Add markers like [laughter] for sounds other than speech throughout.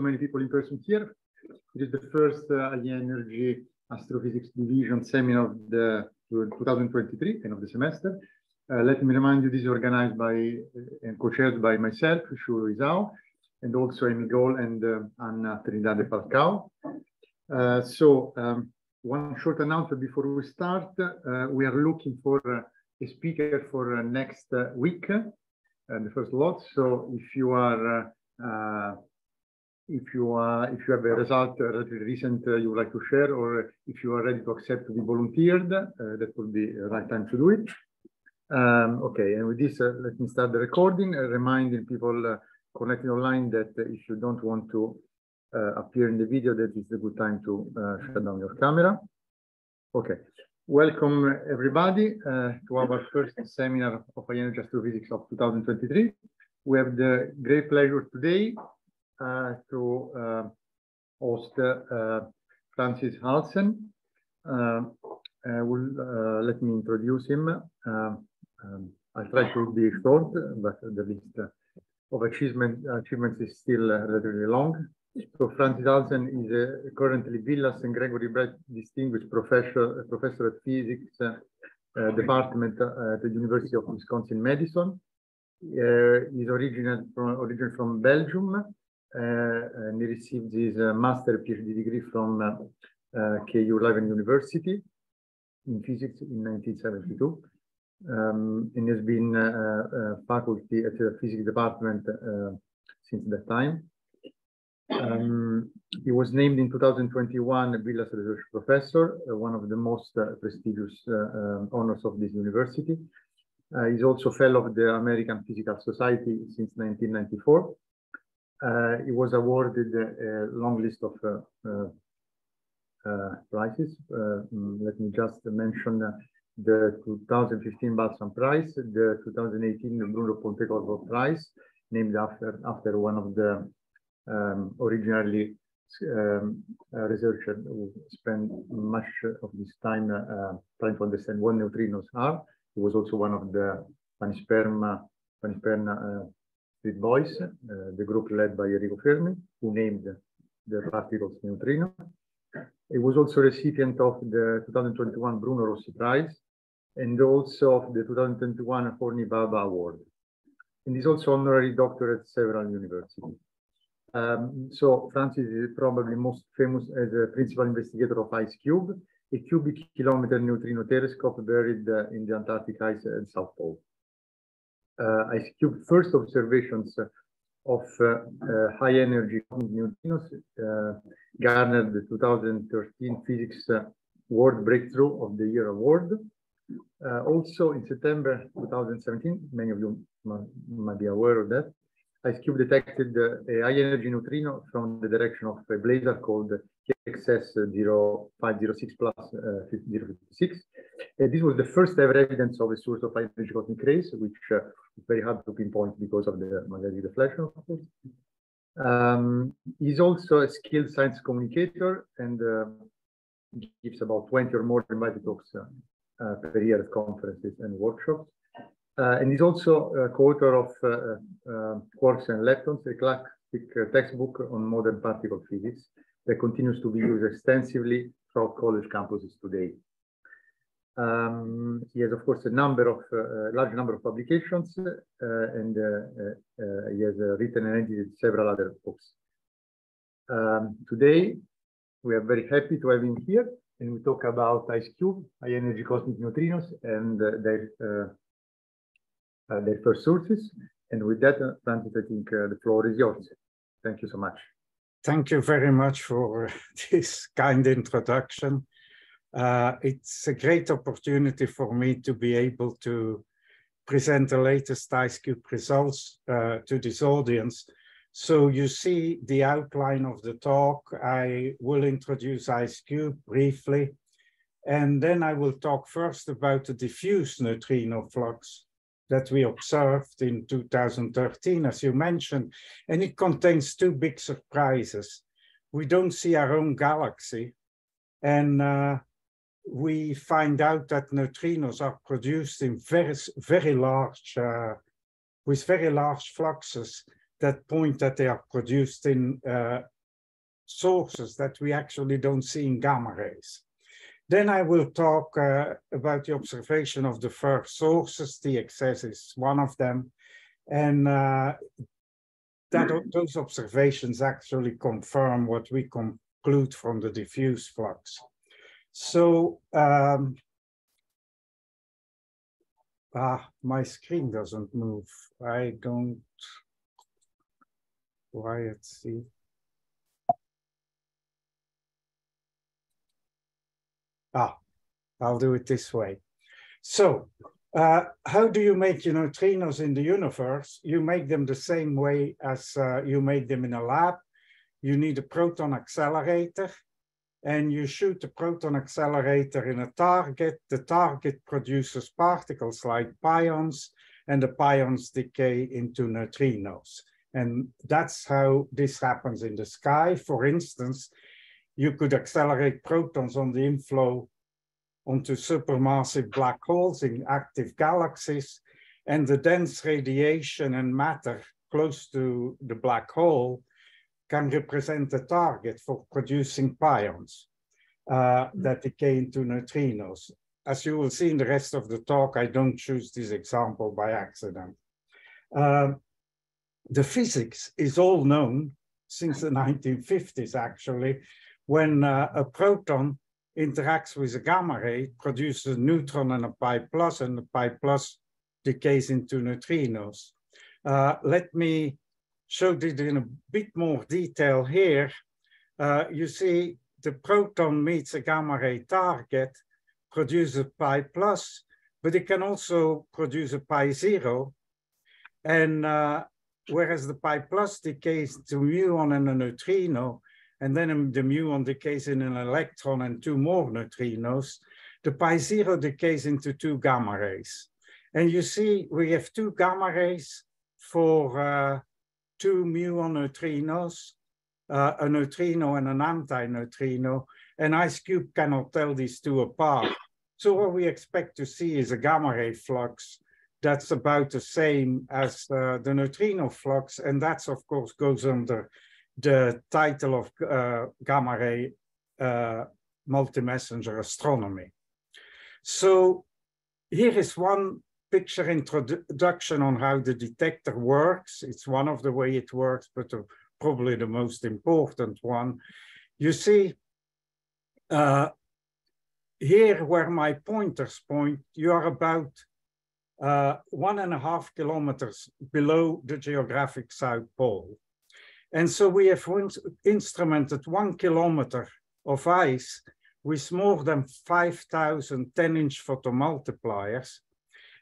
many people in person here. It is the first uh, energy astrophysics division seminar of the 2023, end of the semester. Uh, let me remind you, this is organized by uh, and co-chaired by myself, Shu Izao, and also Amy Gold and uh, Anna Trinidad de Falcao. Uh, so um, one short announcement before we start. Uh, we are looking for a speaker for next week, the first lot. So if you are if you uh, if you have a result uh, relatively recent uh, you would like to share, or if you are ready to accept to be volunteered, uh, that would be the right time to do it. Um, okay, and with this, uh, let me start the recording, uh, reminding people connecting online that if you don't want to appear in the video, that is a good time to shut down your camera. Okay, welcome everybody to our first seminar of Energy Astrophysics of 2023. We have the great pleasure today uh, to uh, host uh, Francis Halzen. will let me introduce him. Um, I'll try to be short, but the list of achievement, achievements is still relatively long. So Francis Halzen is a currently Vilas and Gregory Breit Distinguished Professor, Professor at Physics uh, Department uh, at the University of Wisconsin-Madison. Uh, he's originally from, originally from Belgium uh, and he received his uh, master PhD degree from uh, KU Leuven University in physics in 1972. Um, and has been faculty at the physics department since that time. Um, he was named in 2021 Vilas Research Professor, uh, one of the most uh, prestigious uh, um, honors of this university. he's also fellow of the American Physical Society since 1994 uh, he was awarded a long list of uh, uh, prizes. Mm, let me just mention the 2015 Balzan Prize, the 2018 Bruno Pontecorvo Prize, named after after one of the um, originally um, researcher who spent much of his time uh, trying to understand what neutrinos are. He was also one of the Panisperna, Panisperna uh, with Boys, uh, the group led by Enrico Fermi, who named the particles neutrino. It was also recipient of the 2021 Bruno Rossi Prize and also of the 2021 Homi Bhabha Award. And is also honorary doctor at several universities. Um, so Francis is probably most famous as a principal investigator of IceCube, a cubic kilometer neutrino telescope buried uh, in the Antarctic ice at South Pole. Uh, IceCube first observations of uh, uh, high energy neutrinos garnered the 2013 Physics World Breakthrough of the Year Award. also in September 2017, many of you might be aware of that, IceCube detected a high energy neutrino from the direction of a blazar called TXS 0506 plus uh, 056. Uh, this was the first ever evidence of a source of high energy cosmic rays, which uh, is very hard to pinpoint because of the magnetic deflection, of course. Um, he's also a skilled science communicator and uh, gives about 20 or more invited talks uh, uh, per year at conferences and workshops. Uh, and he's also a co-author of uh, uh, Quarks and Leptons, a classic textbook on modern particle physics that continues to be used extensively throughout college campuses today. Um, he has, of course, a number of uh, large number of publications, uh, and uh, he has written and edited several other books. Um, today, we are very happy to have him here, and we talk about IceCube, high energy cosmic neutrinos, and their uh, their first sources. And with that, uh, Francis, I think uh, the floor is yours. Thank you so much. Thank you very much for [laughs] this kind introduction. Uh, it's a great opportunity for me to be able to present the latest IceCube results uh, to this audience. So you see the outline of the talk. I will introduce IceCube briefly, and then I will talk first about the diffuse neutrino flux that we observed in 2013, as you mentioned, and it contains two big surprises. We don't see our own galaxy, and uh, we find out that neutrinos are produced in very, very large, uh, with very large fluxes that point that they are produced in uh, sources that we actually don't see in gamma rays. Then I will talk uh, about the observation of the first sources. TXS is one of them. And uh, that those observations actually confirm what we conclude from the diffuse flux. So, um, ah, my screen doesn't move. I don't, why it's Ah, I'll do it this way. So uh, how do you make your neutrinos in the universe? You make them the same way as uh, you make them in a lab. You need a proton accelerator and you shoot the proton accelerator in a target. The target produces particles like pions and the pions decay into neutrinos. And that's how this happens in the sky. For instance, you could accelerate protons on the inflow onto supermassive black holes in active galaxies, and the dense radiation and matter close to the black hole can represent a target for producing pions uh, that decay into neutrinos. As you will see in the rest of the talk, I don't choose this example by accident. Uh, the physics is all known since the 1950s, actually, when uh, a proton interacts with a gamma ray, produces a neutron and a pi plus, and the pi plus decays into neutrinos. Uh, let me show this in a bit more detail here. Uh, you see the proton meets a gamma ray target, produces a pi plus, but it can also produce a pi zero. And uh, whereas the pi plus decays to muon and a neutrino, and then the muon decays in an electron and two more neutrinos, the pi zero decays into two gamma rays. And you see we have two gamma rays for uh, two muon neutrinos, uh, a neutrino and an anti-neutrino, and IceCube cannot tell these two apart. So what we expect to see is a gamma ray flux that's about the same as uh, the neutrino flux, and that's of course goes under the title of uh, gamma ray uh, multi-messenger astronomy. So here is one picture introduction on how the detector works. It's one of the way it works, but probably the most important one. You see, uh, here where my pointers point, you are about uh, one and a half kilometers below the geographic South Pole. And so we have instrumented one kilometer of ice with more than 5,000 10-inch photomultipliers,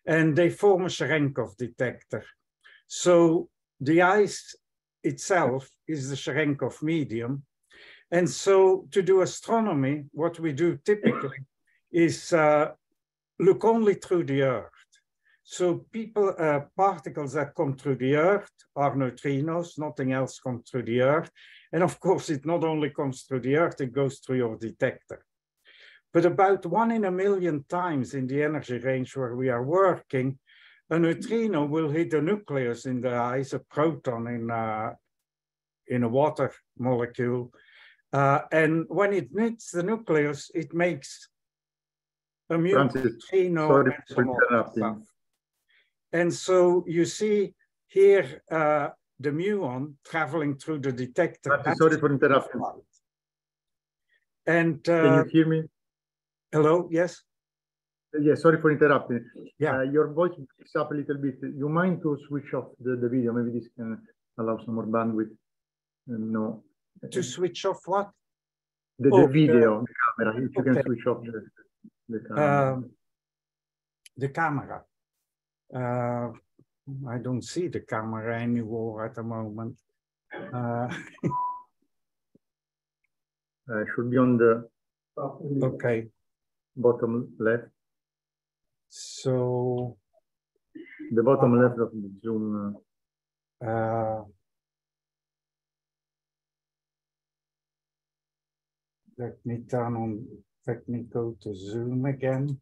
and they form a Cherenkov detector. So the ice itself is the Cherenkov medium. And so to do astronomy, what we do typically is uh, look only through the Earth. So people, uh, particles that come through the Earth are neutrinos, nothing else comes through the Earth. And of course, it not only comes through the Earth, it goes through your detector. But about one in a million times in the energy range where we are working, a neutrino will hit a nucleus in the ice, a proton in, uh, in a water molecule. Uh, and when it hits the nucleus, it makes a neutrino sorry for interrupting. And so you see here uh, the muon traveling through the detector. sorry for interrupting. And uh, can you hear me? Hello, yes. Yeah, sorry for interrupting. Yeah, uh, your voice picks up a little bit. You mind to switch off the, the video? Maybe this can allow some more bandwidth. Uh, no. To switch off what? The, the oh, video, the camera. If you can switch off the, the camera. Um, the camera. Uh, I don't see the camera anymore at the moment. Uh, [laughs] uh, should be on the okay bottom left. So the bottom left of the Zoom. Uh, let me turn on. Let me go to Zoom again.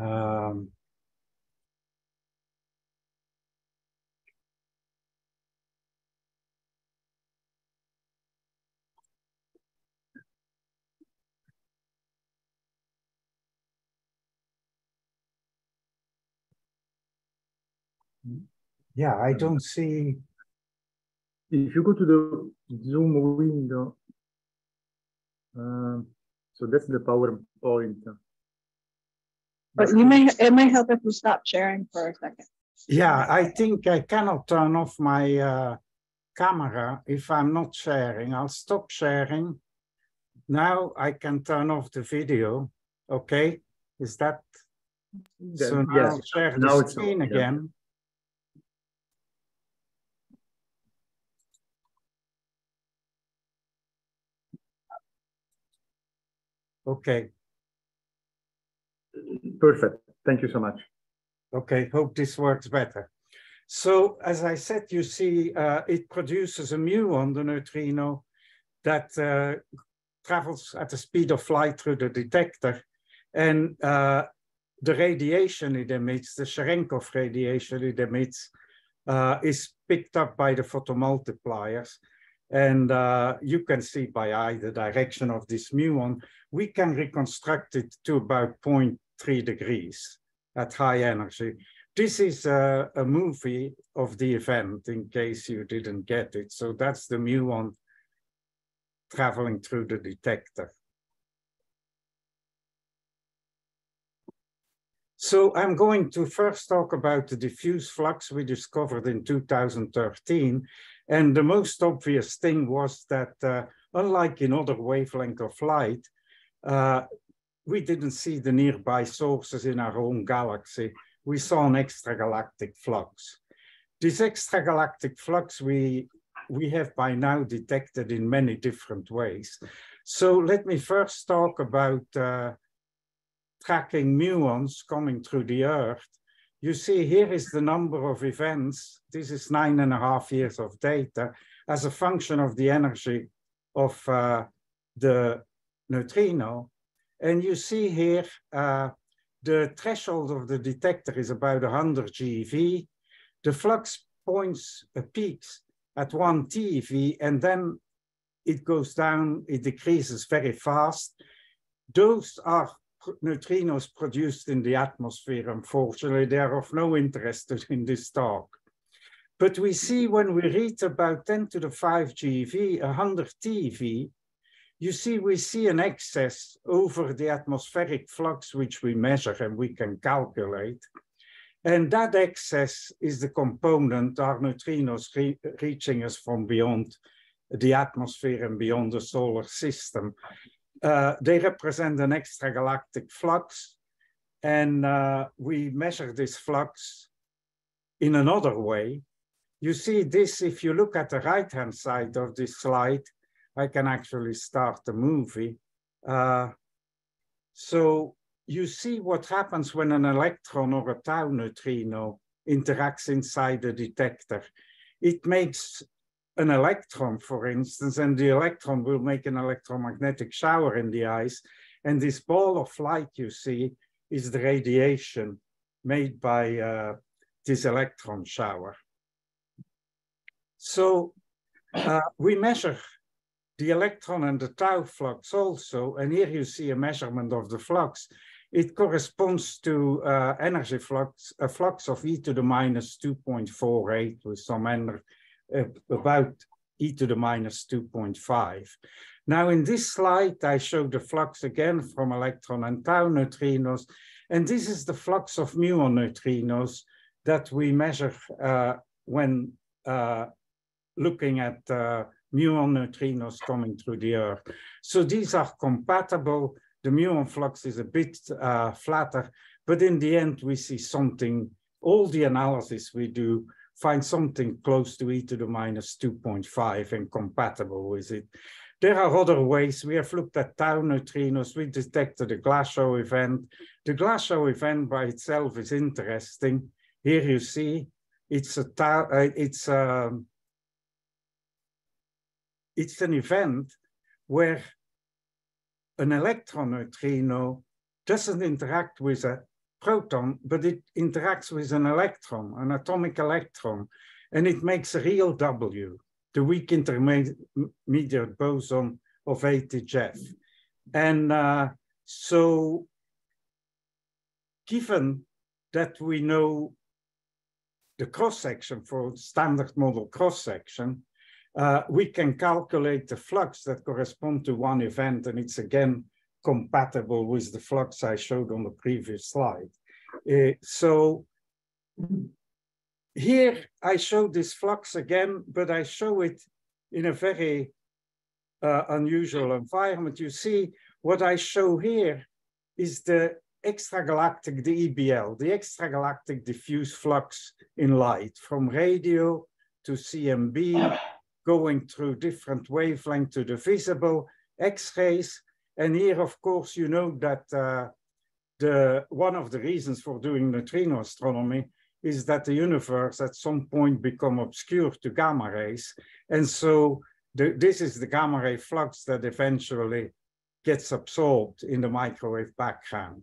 Um, yeah, I don't see. If you go to the Zoom window, uh, so that's the PowerPoint. But you may, it may help if we stop sharing for a second. Yeah, I think I cannot turn off my uh, camera if I'm not sharing. I'll stop sharing. Now I can turn off the video. Okay, is that? Then, so now yes, I'll share the now it's screen yeah. again. Okay, Perfect. Thank you so much. okay, hope this works better. So as I said, you see, uh, it produces a muon, the neutrino, that uh, travels at the speed of light through the detector. And uh, the radiation it emits, the Cherenkov radiation it emits, uh, is picked up by the photomultipliers. And uh, you can see by eye the direction of this muon. We can reconstruct it to about 0.3 degrees at high energy. This is a, a movie of the event in case you didn't get it. So that's the muon traveling through the detector. So I'm going to first talk about the diffuse flux we discovered in 2013. And the most obvious thing was that uh, unlike in other wavelength of light, uh, we didn't see the nearby sources in our own galaxy. We saw an extragalactic flux. This extragalactic flux we, we have by now detected in many different ways. So let me first talk about uh, tracking muons coming through the Earth. You see here is the number of events. This is nine and a half years of data as a function of the energy of uh, the neutrino. And you see here, uh, the threshold of the detector is about 100 GeV. The flux points uh, peaks at one TeV, and then it goes down, it decreases very fast. Those are neutrinos produced in the atmosphere. Unfortunately, they are of no interest [laughs] in this talk. But we see when we reach about 10 to the 5 GeV, 100 TeV, you see, we see an excess over the atmospheric flux, which we measure and we can calculate. And that excess is the component, our neutrinos re reaching us from beyond the atmosphere and beyond the solar system. Uh, they represent an extragalactic flux. And uh, we measure this flux in another way. You see this, if you look at the right-hand side of this slide, I can actually start the movie. Uh, so you see what happens when an electron or a tau neutrino interacts inside the detector. It makes an electron, for instance, and the electron will make an electromagnetic shower in the ice. And this ball of light you see is the radiation made by uh, this electron shower. So uh, we measure the electron and the tau flux also, and here you see a measurement of the flux. It corresponds to uh, energy flux, a flux of e to the minus 2.48 with some energy, uh, about e to the minus 2.5. Now in this slide, I show the flux again from electron and tau neutrinos, and this is the flux of muon neutrinos that we measure uh, when uh, looking at uh, muon neutrinos coming through the Earth. So these are compatible. The muon flux is a bit uh, flatter, but in the end, we see something, all the analysis we do find something close to e to the minus 2.5 and compatible with it. There are other ways. We have looked at tau neutrinos. We detected a Glashow event. The Glashow event by itself is interesting. Here you see it's a tau, uh, it's um, it's an event where an electron neutrino doesn't interact with a proton, but it interacts with an electron, an atomic electron, and it makes a real W, the weak intermediate boson of ATGF. And uh, so given that we know the cross-section for standard model cross-section, uh, we can calculate the flux that correspond to one event, and it's again compatible with the flux I showed on the previous slide. Uh, so here I show this flux again, but I show it in a very uh, unusual environment. You see what I show here is the extragalactic, the EBL, the extragalactic diffuse flux in light from radio to CMB, going through different wavelength to the visible, X-rays. And here, of course, you know that uh, the one of the reasons for doing neutrino astronomy is that the universe at some point become obscure to gamma rays. And so the, this is the gamma ray flux that eventually gets absorbed in the microwave background.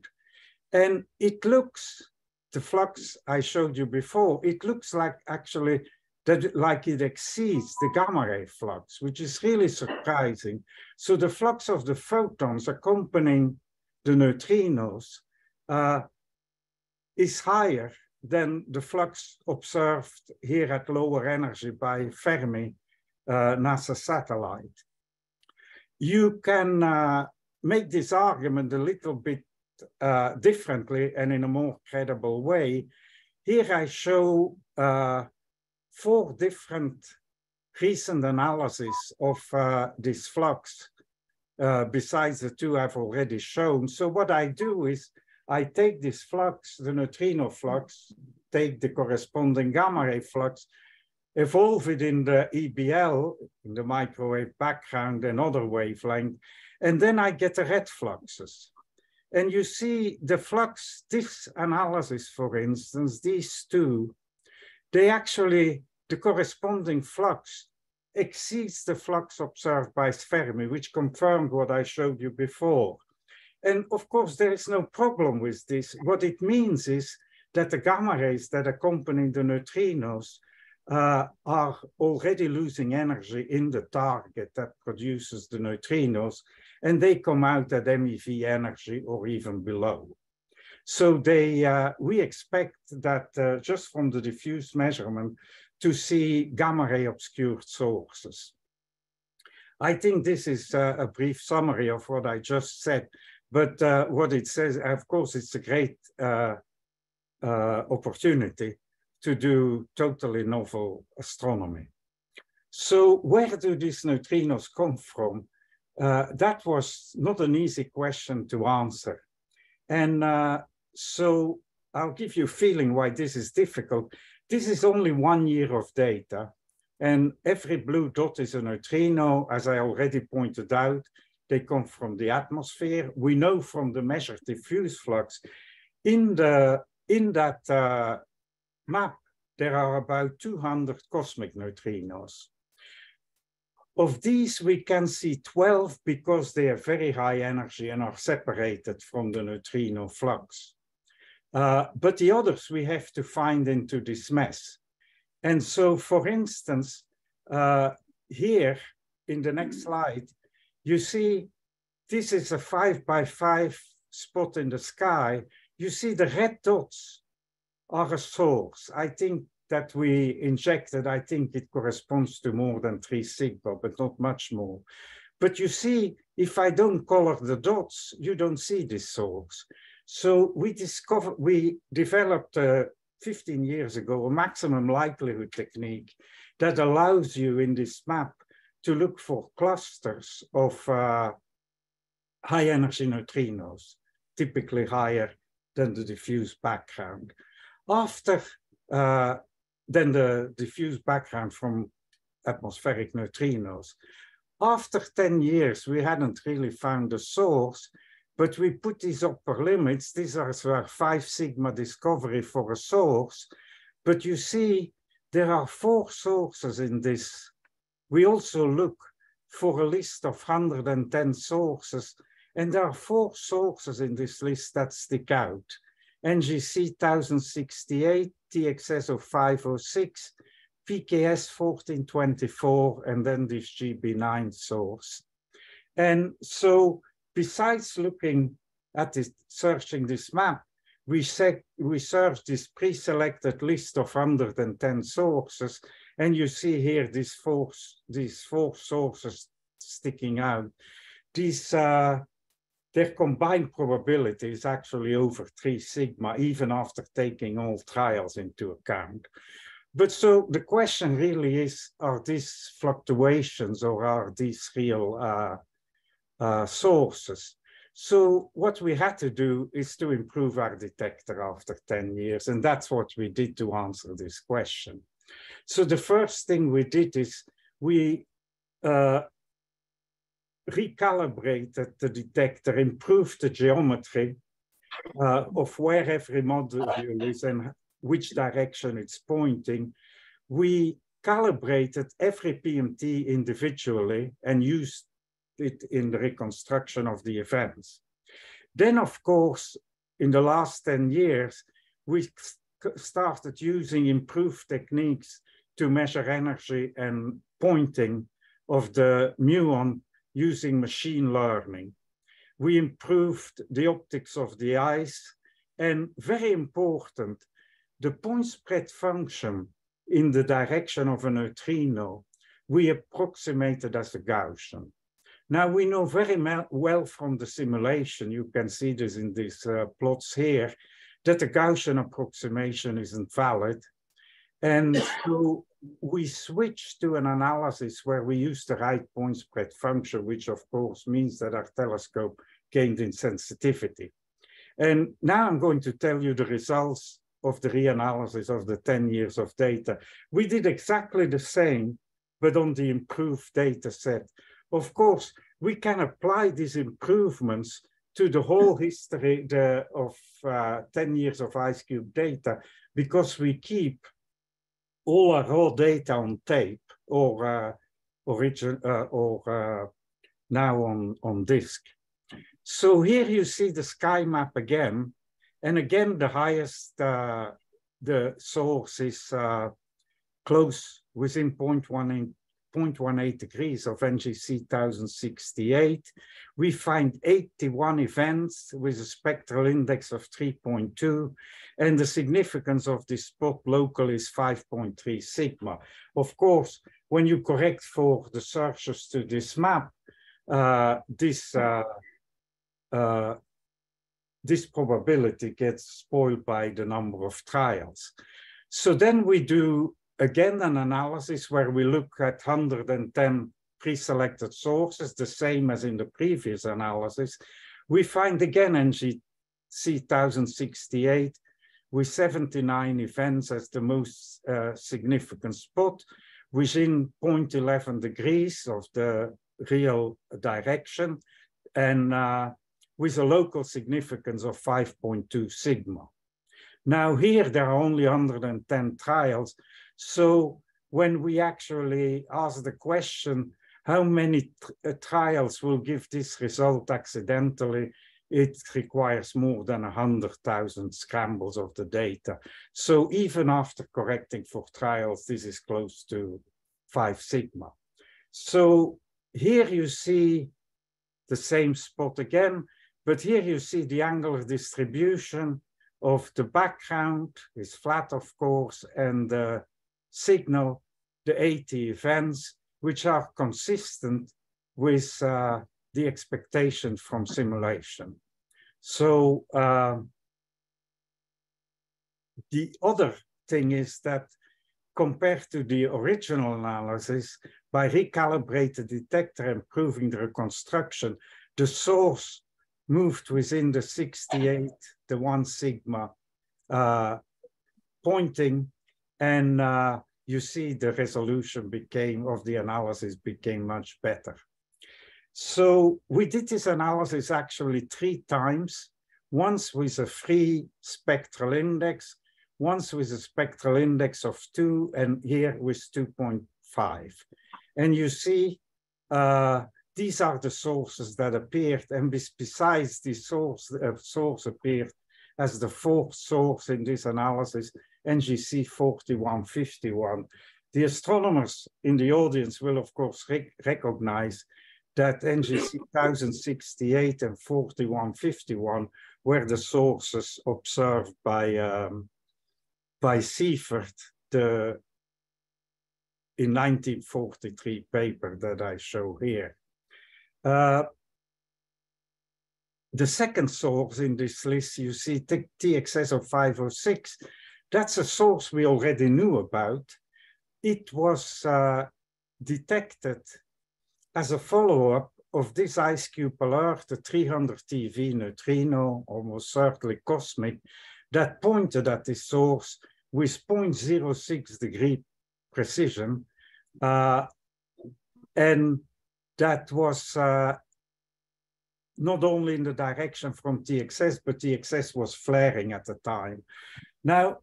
And it looks, the flux I showed you before, it looks like actually that like it exceeds the gamma ray flux, which is really surprising. So the flux of the photons accompanying the neutrinos uh, is higher than the flux observed here at lower energy by Fermi, uh, NASA satellite. You can uh, make this argument a little bit uh, differently and in a more credible way. Here I show uh, four different recent analyses of uh, this flux uh, besides the two I've already shown. So what I do is I take this flux, the neutrino flux, take the corresponding gamma ray flux, evolve it in the EBL, in the microwave background and other wavelength, and then I get the red fluxes. And you see the flux, this analysis, for instance, these two, they actually, the corresponding flux exceeds the flux observed by Fermi, which confirmed what I showed you before. And of course, there is no problem with this. What it means is that the gamma rays that accompany the neutrinos uh, are already losing energy in the target that produces the neutrinos, and they come out at MeV energy or even below. So they, uh, we expect that uh, just from the diffuse measurement to see gamma ray obscured sources. I think this is uh, a brief summary of what I just said, but uh, what it says, of course, it's a great uh, uh, opportunity to do totally novel astronomy. So where do these neutrinos come from? Uh, that was not an easy question to answer. And uh, so I'll give you a feeling why this is difficult. This is only one year of data. And every blue dot is a neutrino, as I already pointed out. They come from the atmosphere. We know from the measured diffuse flux in, the, in that uh, map, there are about 200 cosmic neutrinos. Of these, we can see 12 because they are very high energy and are separated from the neutrino flux. Uh, but the others we have to find into this mess. And so, for instance, uh, here in the next slide, you see this is a five by five spot in the sky. You see the red dots are a source. I think that we injected, I think it corresponds to more than three sigma, but not much more. But you see, if I don't color the dots, you don't see this source. So we discovered, we developed uh, 15 years ago a maximum likelihood technique that allows you in this map to look for clusters of uh, high energy neutrinos, typically higher than the diffuse background. After uh, than the diffuse background from atmospheric neutrinos. After 10 years, we hadn't really found the source, but we put these upper limits. These are five sigma discovery for a source. But you see, there are four sources in this. We also look for a list of 110 sources, and there are four sources in this list that stick out. NGC 1068, TXS of 506, PKS 1424, and then this GB9 source. And so besides looking at this, searching this map, we, we searched this pre-selected list of 110 sources, and you see here these four, these four sources sticking out. These, uh, their combined probability is actually over three sigma, even after taking all trials into account. But so the question really is, are these fluctuations or are these real uh, uh, sources? So what we had to do is to improve our detector after 10 years, and that's what we did to answer this question. So the first thing we did is we uh, recalibrated the detector, improved the geometry uh, of where every module is and which direction it's pointing. We calibrated every PMT individually and used it in the reconstruction of the events. Then, of course, in the last 10 years, we started using improved techniques to measure energy and pointing of the muon using machine learning. We improved the optics of the eyes and very important, the point spread function in the direction of a neutrino, we approximated as a Gaussian. Now we know very well from the simulation, you can see this in these uh, plots here, that the Gaussian approximation isn't valid. And [coughs] so we switched to an analysis where we use the right point spread function, which of course means that our telescope gained in sensitivity. And now I'm going to tell you the results of the reanalysis of the 10 years of data. We did exactly the same, but on the improved data set. Of course, we can apply these improvements to the whole history the, of uh, 10 years of IceCube data because we keep all our raw data on tape or uh, origin uh, or uh, now on, on disk. So here you see the sky map again. And again, the highest, uh, the source is uh, close within 0.1 0.18 degrees of NGC 1068. We find 81 events with a spectral index of 3.2, and the significance of this spot local is 5.3 sigma. Of course, when you correct for the searches to this map, uh, this uh, uh, this probability gets spoiled by the number of trials. So then we do again an analysis where we look at 110 pre-selected sources, the same as in the previous analysis. We find again NGC 1068 with 79 events as the most uh, significant spot within 0.11 degrees of the real direction and uh, with a local significance of 5.2 sigma. Now here there are only 110 trials, so when we actually ask the question, how many uh, trials will give this result accidentally, it requires more than 100,000 scrambles of the data. So even after correcting for trials, this is close to five sigma. So here you see the same spot again, but here you see the angular distribution of the background is flat, of course, and the signal the 80 events which are consistent with uh, the expectation from simulation. So uh, the other thing is that compared to the original analysis, by recalibrating the detector and improving the reconstruction, the source moved within the 68, the one sigma uh, pointing and uh, you see the resolution became of the analysis became much better. So we did this analysis actually three times, once with a free spectral index, once with a spectral index of two, and here with 2.5. And you see, uh, these are the sources that appeared, and besides the source, uh, source appeared as the fourth source in this analysis, NGC 4151. The astronomers in the audience will, of course, rec recognize that NGC 1068 and 4151 were the sources observed by, um, by Seyfert, the in 1943 paper that I show here. Uh, the second source in this list, you see TXS of 506, that's a source we already knew about. It was uh, detected as a follow-up of this IceCube alert, the 300 TeV neutrino, almost certainly cosmic, that pointed at this source with 0.06 degree precision. Uh, and that was uh, not only in the direction from TXS, but TXS was flaring at the time. Now,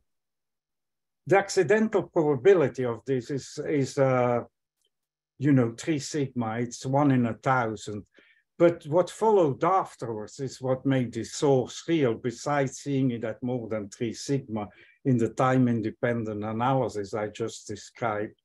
the accidental probability of this is, is uh, you know, three sigma, it's one in a thousand. But what followed afterwards is what made this source real, besides seeing it at more than three sigma in the time-independent analysis I just described.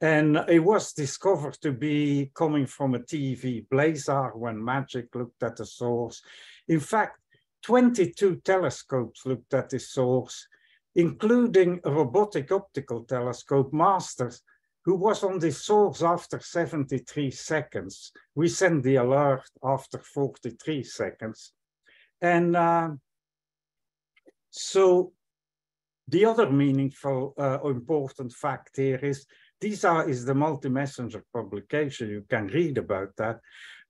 And it was discovered to be coming from a TV blazar when MAGIC looked at the source. In fact, 22 telescopes looked at the source, including a robotic optical telescope, MASTERS, who was on the source after 73 seconds. We sent the alert after 43 seconds. And uh, so the other meaningful uh, important fact here is DISA is the multi-messenger publication. You can read about that.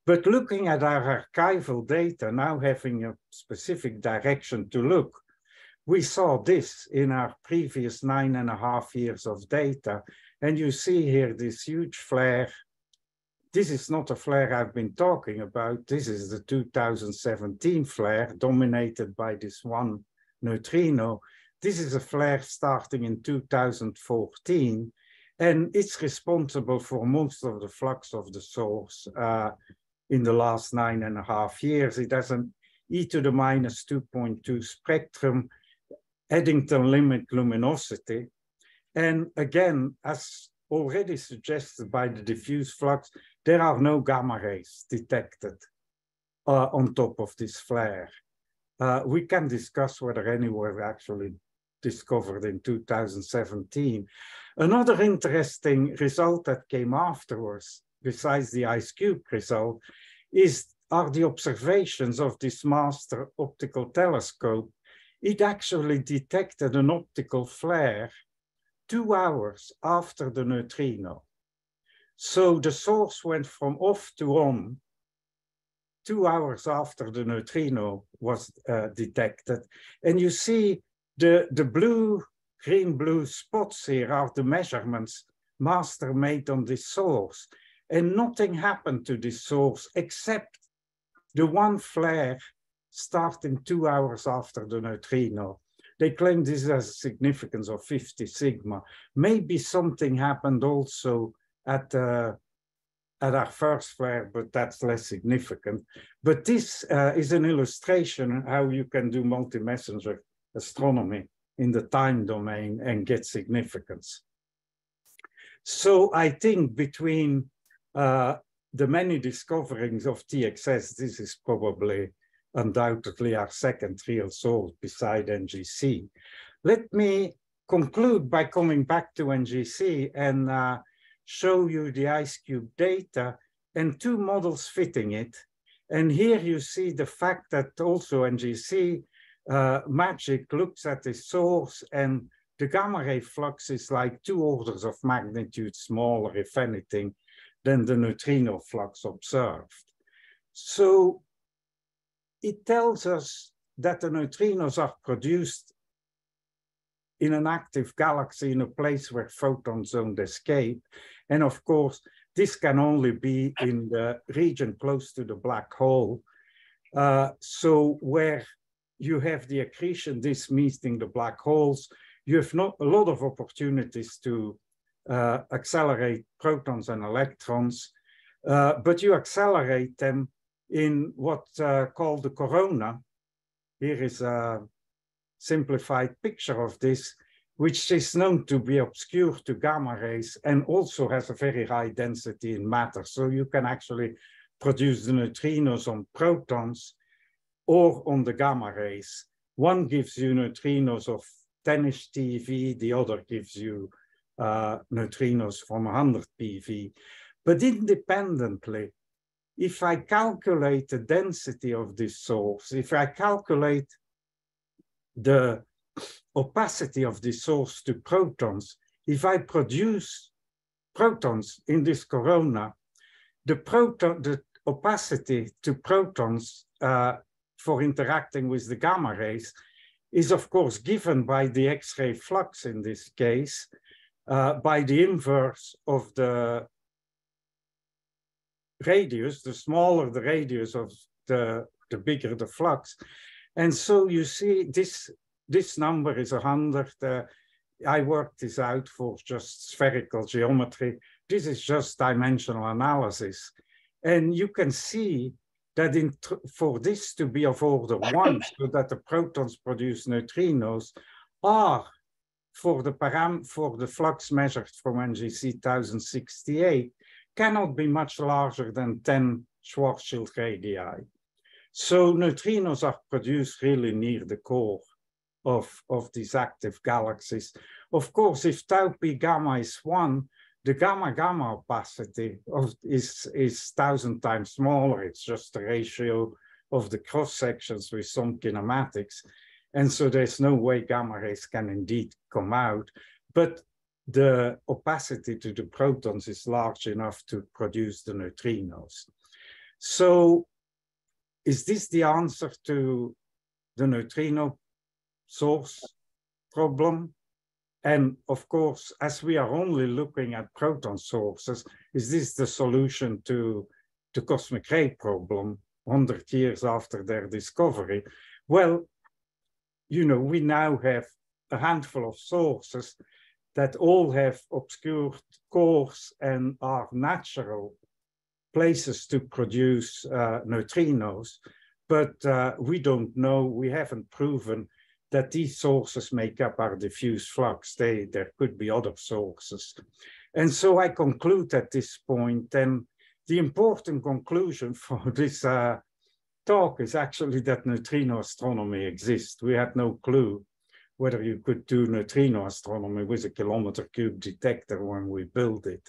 But looking at our archival data, now having a specific direction to look, we saw this in our previous nine and a half years of data. And you see here this huge flare. This is not a flare I've been talking about. This is the 2017 flare dominated by this one neutrino. This is a flare starting in 2014, and it's responsible for most of the flux of the source uh, in the last nine and a half years. It has an e to the minus 2.2 spectrum, Eddington limit luminosity, and again, as already suggested by the diffuse flux, there are no gamma rays detected uh, on top of this flare. Uh, we can discuss whether any were actually discovered in 2017. Another interesting result that came afterwards, besides the IceCube result, is are the observations of this master optical telescope. It actually detected an optical flare two hours after the neutrino. So the source went from off to on two hours after the neutrino was uh, detected. And you see the, the blue, green, blue spots here are the measurements master made on this source. And nothing happened to this source except the one flare starting two hours after the neutrino. They claim this has a significance of 50 sigma. Maybe something happened also at, uh, at our first flare, but that's less significant. But this uh, is an illustration how you can do multi-messenger astronomy in the time domain and get significance. So I think between uh, the many discoverings of TXS, this is probably undoubtedly our second real source beside NGC. Let me conclude by coming back to NGC and uh, show you the IceCube data and two models fitting it. And here you see the fact that also NGC uh, MAGIC looks at the source and the gamma ray flux is like two orders of magnitude smaller, if anything, than the neutrino flux observed. So it tells us that the neutrinos are produced in an active galaxy in a place where photons don't escape. And of course, this can only be in the region close to the black hole. Uh, so where you have the accretion disk meeting the black holes, you have not a lot of opportunities to uh, accelerate protons and electrons, uh, but you accelerate them in what's uh, called the corona. Here is a, simplified picture of this, which is known to be obscure to gamma rays and also has a very high density in matter. So you can actually produce the neutrinos on protons or on the gamma rays. One gives you neutrinos of 10-ish TeV, the other gives you uh, neutrinos from 100 PV. But independently, if I calculate the density of this source, if I calculate the opacity of this source to protons, if I produce protons in this corona, the proton, the opacity to protons uh, for interacting with the gamma rays is of course given by the X-ray flux in this case, uh, by the inverse of the radius, the smaller the radius of the, the bigger the flux. And so you see this, this number is 100. Uh, I worked this out for just spherical geometry. This is just dimensional analysis. And you can see that in for this to be of order one, [coughs] so that the protons produce neutrinos, are for the param for the flux measured from NGC 1068 cannot be much larger than 10 Schwarzschild radii. So neutrinos are produced really near the core of, of these active galaxies. Of course, if tau p gamma is one, the gamma gamma opacity of, is is thousand times smaller. It's just the ratio of the cross sections with some kinematics. And so there's no way gamma rays can indeed come out, but the opacity to the protons is large enough to produce the neutrinos. So is this the answer to the neutrino source problem? And of course, as we are only looking at proton sources, is this the solution to the cosmic ray problem 100 years after their discovery? Well, you know, we now have a handful of sources that all have obscured cores and are natural places to produce uh, neutrinos, but uh, we don't know, we haven't proven that these sources make up our diffuse flux. They, there could be other sources. And so I conclude at this point, and the important conclusion [laughs] for this uh, talk is actually that neutrino astronomy exists. We had no clue whether you could do neutrino astronomy with a kilometer cube detector when we built it.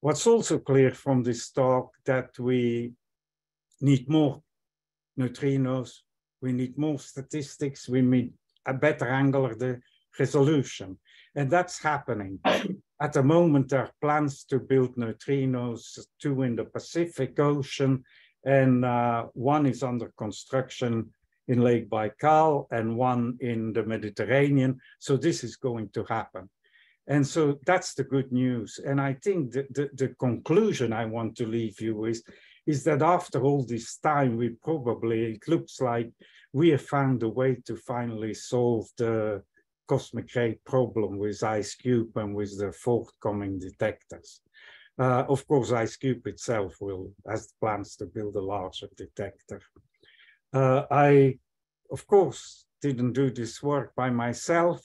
What's also clear from this talk that we need more neutrinos we need more statistics, we need a better angular resolution. And that's happening. [coughs] At the moment, there are plans to build neutrinos, two in the Pacific Ocean, and uh, one is under construction in Lake Baikal and one in the Mediterranean. So this is going to happen. And so that's the good news. And I think the, the, the conclusion I want to leave you with is that after all this time, we probably, it looks like we have found a way to finally solve the cosmic ray problem with IceCube and with the forthcoming detectors. Uh, of course, IceCube itself will has plans to build a larger detector. Uh, I, of course, didn't do this work by myself.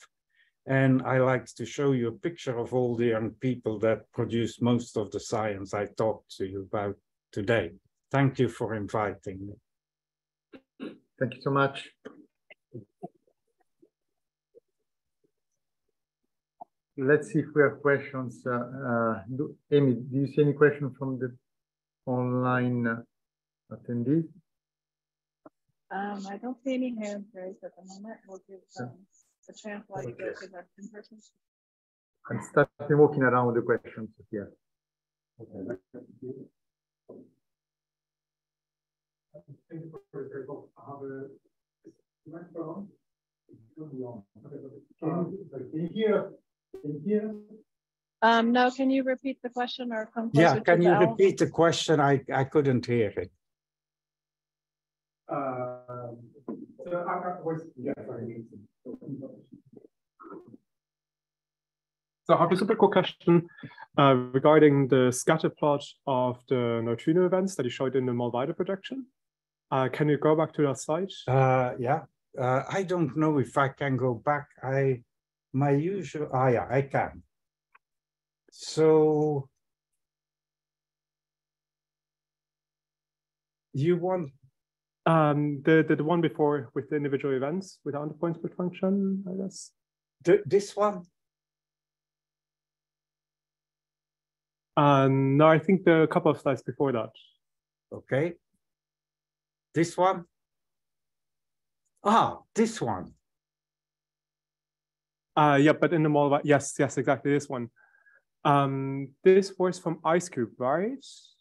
And I like to show you a picture of all the young people that produce most of the science I talked to you about today. Thank you for inviting me. Thank you so much. Let's see if we have questions. Uh, uh, do, Amy, do you see any question from the online uh, attendees? Um, I don't see any hands raised at the moment. We'll give um, a chance while you go to the in person. I'm starting walking around with the questions here. Okay. Can you hear? Can you hear? Um, no, can you repeat the question or come Yeah, can you repeat the question? I, I couldn't hear it. Uh, so I, I was, yeah, sorry. So I have a super quick question uh, regarding the scatter plot of the neutrino events that you showed in the Mollweide projection. Uh, can you go back to that slide? Uh, yeah, uh, I don't know if I can go back. I, my usual, ah, yeah, I can. So you want Um, the, the the one before with the individual events without the point spread function, I guess. th- this one? Uh, no, I think the couple of slides before that. Okay. This one? Ah, this one. Uh, yeah, but in the model, yes, yes, exactly this one. Um, this was from IceCube, right?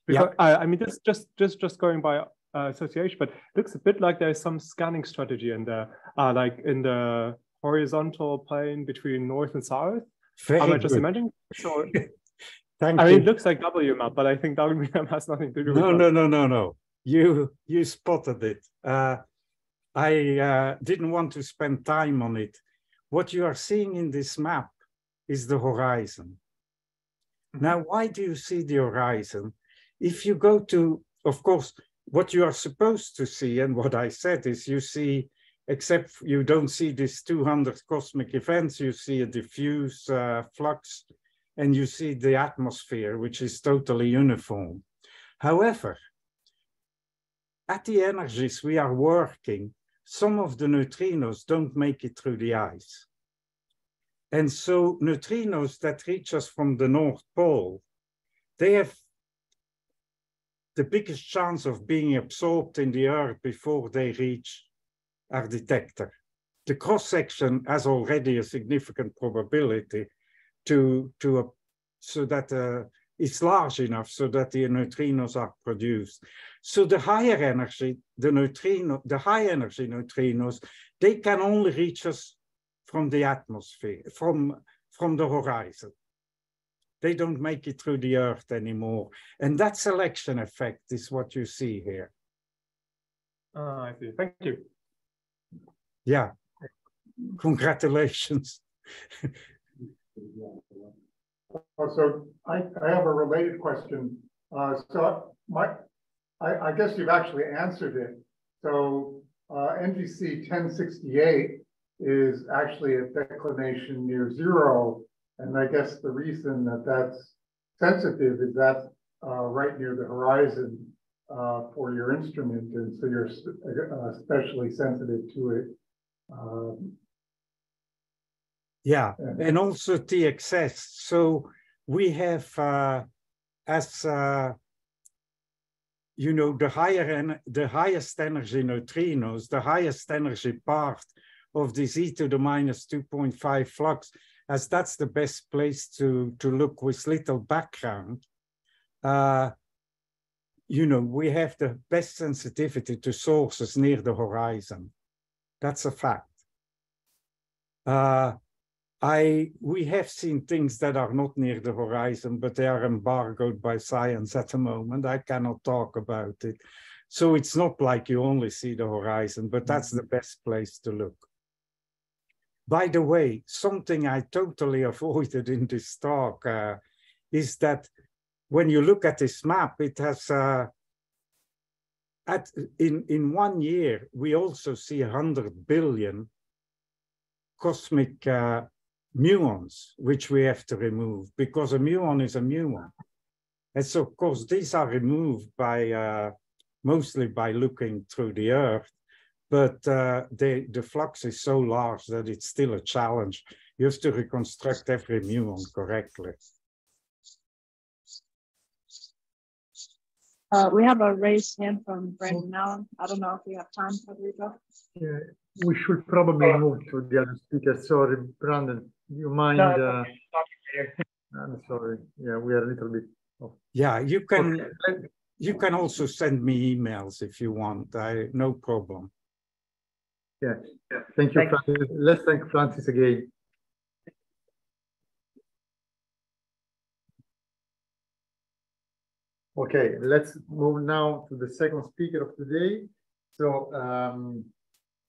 Yeah. Because, uh, I mean, this just just just going by uh, association, but looks a bit like there's some scanning strategy in the uh, like in the horizontal plane between north and south. Very Am I just imagining? So [laughs] Thank I mean, it looks like WMAP, but I think WMAP [laughs] has nothing to do with No, no, no, no, no. You you spotted it. Uh, I uh, didn't want to spend time on it. What you are seeing in this map is the horizon. Now, why do you see the horizon? If you go to, of course, what you are supposed to see, and what I said is you see, except you don't see these 200 cosmic events, you see a diffuse uh, flux, and you see the atmosphere, which is totally uniform. However, at the energies we are working, some of the neutrinos don't make it through the ice. And so neutrinos that reach us from the North Pole, they have the biggest chance of being absorbed in the Earth before they reach our detector. The cross section has already a significant probability to, to so that uh, it's large enough so that the neutrinos are produced. So the higher energy, the neutrino, the high energy neutrinos, they can only reach us from the atmosphere, from, from the horizon. They don't make it through the earth anymore. And that selection effect is what you see here. Ah, I see. Thank you. Yeah. Congratulations. [laughs] Oh, So I, I have a related question. Uh, so my, I, I guess you've actually answered it. So, uh, NGC ten sixty-eight is actually a declination near zero. And I guess the reason that that's sensitive is that uh, right near the horizon, uh, for your instrument. And so you're uh, especially sensitive to it. Um, Yeah, Yeah. and also TXS. So we have, uh, as uh, you know, the higher the highest energy neutrinos, the highest energy part of this e to the minus 2.5 flux, as that's the best place to, to look with little background. Uh, you know, we have the best sensitivity to sources near the horizon. That's a fact. Uh, I we have seen things that are not near the horizon, but they are embargoed by science at the moment. I cannot talk about it. So it's not like you only see the horizon, but that's the best place to look. By the way, something I totally [laughs] avoided in this talk uh, is that when you look at this map, it has uh, at in in one year we also see 100 billion cosmic uh, muons, which we have to remove because a muon is a muon. And so, of course, these are removed by uh, mostly by looking through the Earth, but uh, they, the flux is so large that it's still a challenge. You have to reconstruct every muon correctly. Uh, we have a raised hand from Brandon Allen. I don't know if we have time, Federico. Yeah, we should probably move to the other speaker. Sorry, Brandon, you mind? uh, I'm sorry. Yeah, we are a little bit. off. Yeah, you can Okay, you can also send me emails if you want. I no problem. Yeah, thank you, Francis. Let's thank Francis again. Okay, let's move now to the second speaker of the day. So um,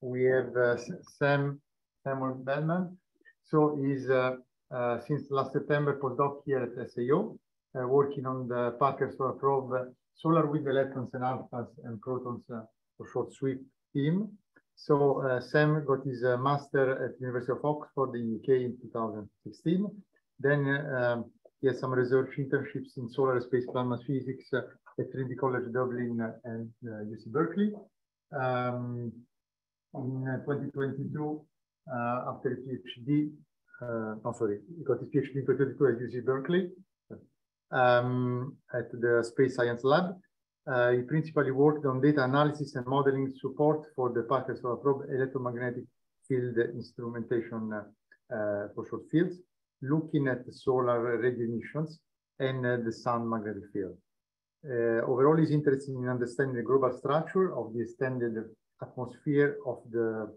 we have uh, Sam Samuel Badman. So he's uh, uh, since last September postdoc here at SAO, uh, working on the Parker Solar Probe uh, Solar with Electrons and Alphas and Protons uh, for short SWEAP team. So uh, Sam got his uh, master at University of Oxford in UK in 2016. Then um, he has some research internships in solar space plasma physics uh, at Trinity College Dublin and UC Berkeley. Um, in 2022, after a PhD, uh, oh, sorry, he got his PhD in 2022 at UC Berkeley um, at the Space Science Lab. Uh, he principally worked on data analysis and modeling support for the Parker Solar Probe electromagnetic field instrumentation uh, uh, for short fields, looking at the solar radio emissions and uh, the sun magnetic field. Uh, overall, he's interested in understanding the global structure of the extended atmosphere of the,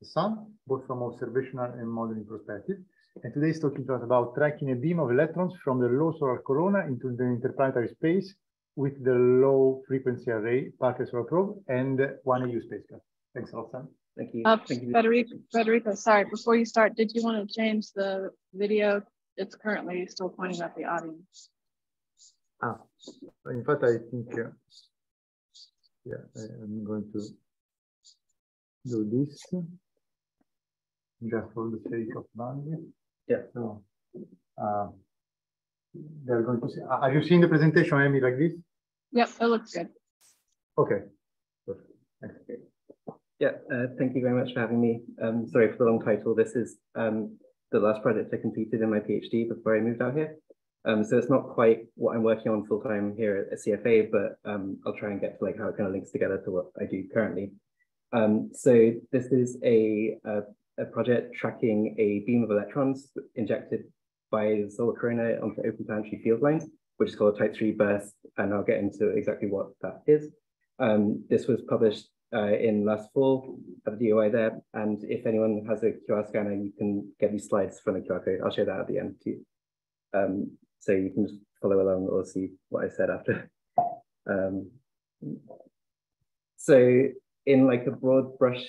the sun, both from observational and modeling perspective. And today he's talking to us about tracking a beam of electrons from the low solar corona into the interplanetary space with the low frequency array Parker Solar Probe and one AU spacecraft. Thanks a lot, Sam. Thank you. Uh, Thank you. Federico, Federico, sorry, before you start, did you want to change the video? It's currently still pointing at the audience. Ah, in fact, I think, uh, yeah, I'm going to do this just for the sake of bandwidth. Yeah. So, uh, they're going to see, are you seeing the presentation, Amy, like this? Yep, it looks good. Okay. Yeah, uh, thank you very much for having me. Um, sorry for the long title. This is um, the last project I completed in my PhD before I moved out here. Um, so it's not quite what I'm working on full time here at CFA, but um, I'll try and get to like how it kind of links together to what I do currently. Um, so this is a, a, a project tracking a beam of electrons injected by the solar corona onto open planetary field lines, which is called type 3 burst, and I'll get into exactly what that is. Um, this was published uh, in last fall at the DOI there, and if anyone has a QR scanner, you can get these slides from the QR code. I'll show that at the end too. Um, so you can just follow along or see what I said after. [laughs] Um, so in like a broad brush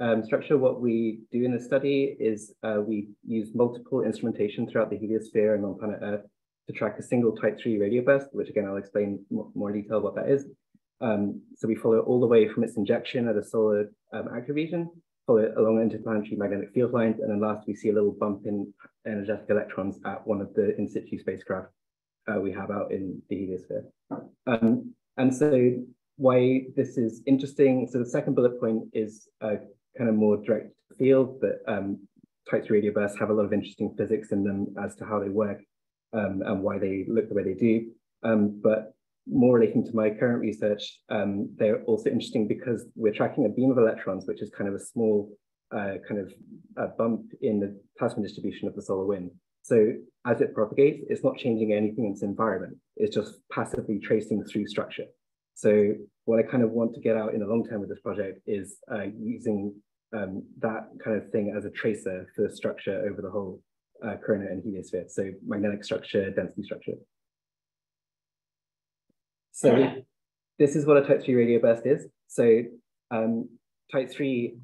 um, structure, what we do in the study is uh, we use multiple instrumentation throughout the heliosphere and on planet Earth to track a single type 3 radio burst, which again, I'll explain more detail what that is. Um, so we follow all the way from its injection at a solar um, active region, follow it along interplanetary magnetic field lines, and then last we see a little bump in energetic electrons at one of the in situ spacecraft uh, we have out in the heliosphere. Um, and so why this is interesting. So the second bullet point is a kind of more direct field that um, type 3 radio bursts have a lot of interesting physics in them as to how they work um, and why they look the way they do. Um, but more relating to my current research, um, they're also interesting because we're tracking a beam of electrons, which is kind of a small uh, kind of a bump in the plasma distribution of the solar wind. So as it propagates, it's not changing anything in its environment. It's just passively tracing through structure. So what I kind of want to get out in the long term with this project is uh, using um, that kind of thing as a tracer for the structure over the whole uh, corona and heliosphere. So magnetic structure, density structure. So this is what a type 3 radio burst is. So um, type 3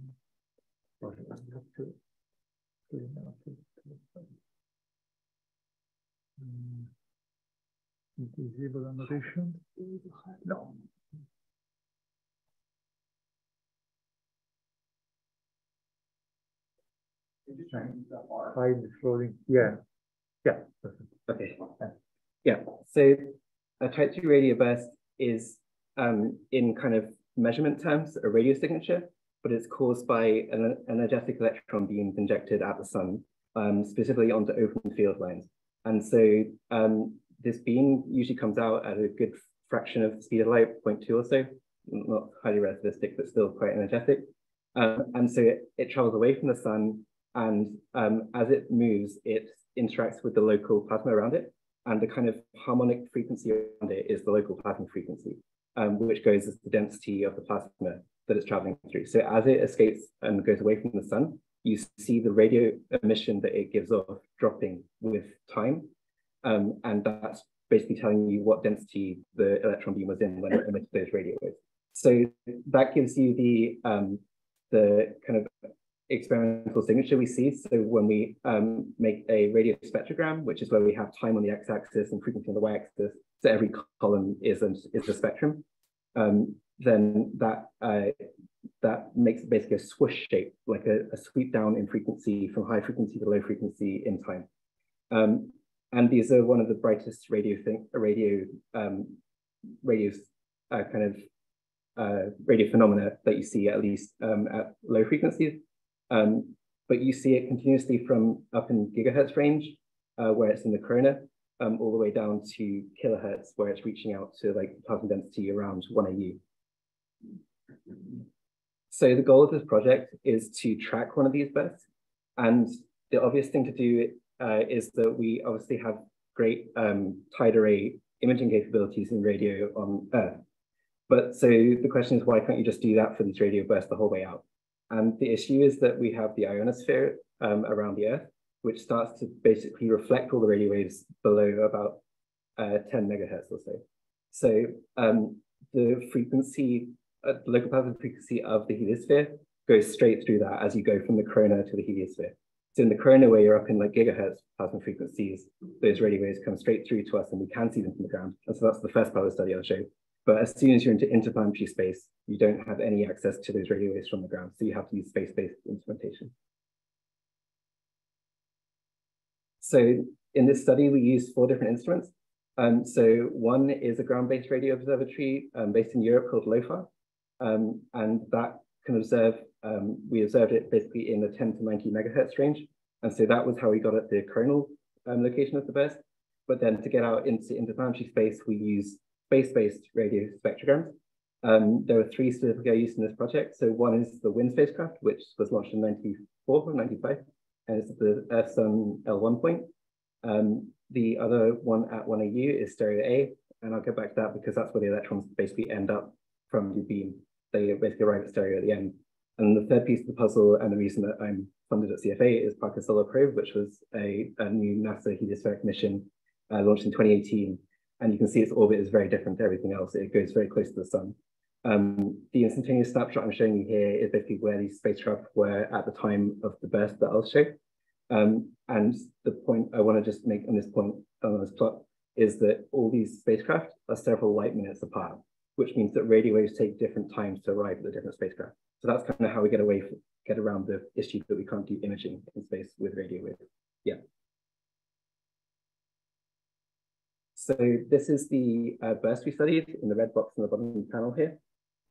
Disable annotation? No. Hide floating, yeah, yeah. Okay, yeah, so a type 2 radio burst is um, in kind of measurement terms, a radio signature, but it's caused by an energetic electron beams injected at the sun, um, specifically onto open field lines. And so um, this beam usually comes out at a good fraction of the speed of light, 0.2 or so, not highly relativistic, but still quite energetic. Um, and so it, it, travels away from the sun, and um, as it moves, it interacts with the local plasma around it, and the kind of harmonic frequency around it is the local plasma frequency, um, which goes as the density of the plasma that it's traveling through. So as it escapes and goes away from the sun, you see the radio emission that it gives off dropping with time. Um, and that's basically telling you what density the electron beam was in when it emitted those radio waves. So that gives you the um, the kind of experimental signature we see. So when we um, make a radio spectrogram, which is where we have time on the x-axis and frequency on the y-axis, so every column is a, is a spectrum, um, then that uh, that makes basically a swoosh shape, like a, a, sweep down in frequency from high frequency to low frequency in time. Um, and these are one of the brightest radio thing, radio um, radio uh, kind of uh, radio phenomena that you see at least um, at low frequencies. Um, but you see it continuously from up in gigahertz range, uh, where it's in the corona, um, all the way down to kilohertz, where it's reaching out to like plasma density around 1 AU. So the goal of this project is to track one of these bursts. And the obvious thing to do uh, is that we obviously have great um, tied array imaging capabilities in radio on Earth. But so the question is, why can't you just do that for these radio bursts the whole way out? And the issue is that we have the ionosphere um, around the Earth, which starts to basically reflect all the radio waves below about uh, 10 megahertz or so. So um, the frequency, uh, the local plasma frequency of the heliosphere goes straight through that as you go from the corona to the heliosphere. So in the corona where you're up in like gigahertz plasma frequencies, those radio waves come straight through to us and we can see them from the ground. And so that's the first part of the study I'll show. But as soon as you're into interplanetary space, you don't have any access to those radio waves from the ground. So you have to use space-based instrumentation. So in this study, we used four different instruments. Um, so one is a ground-based radio observatory um, based in Europe called LOFAR. Um, and that can observe, um, we observed it basically in the 10 to 90 megahertz range. And so that was how we got at the coronal um, location of the burst. But then to get out into interplanetary space, we use space-based radio spectrograms. Um, there are three specifically used in this project. So one is the Wind spacecraft, which was launched in 94 or 95, and it's the Earth-Sun L1 point. Um, the other one at 1AU is Stereo A, and I'll get back to that because that's where the electrons basically end up from the beam. They basically arrive at stereo at the end. And the third piece of the puzzle, and the reason that I'm funded at CFA, is Parker Solar Probe, which was a, a new NASA heliospheric mission uh, launched in 2018 and you can see its orbit is very different to everything else. It goes very close to the sun. Um, the instantaneous snapshot I'm showing you here is basically where these spacecraft were at the time of the burst that I'll show. Um, and the point I want to just make on this point on this plot is that all these spacecraft are several light minutes apart, which means that radio waves take different times to arrive at the different spacecraft. So that's kind of how we get away from, get around the issue that we can't do imaging in space with radio waves. Yeah. So this is the uh, burst we studied in the red box in the bottom panel here.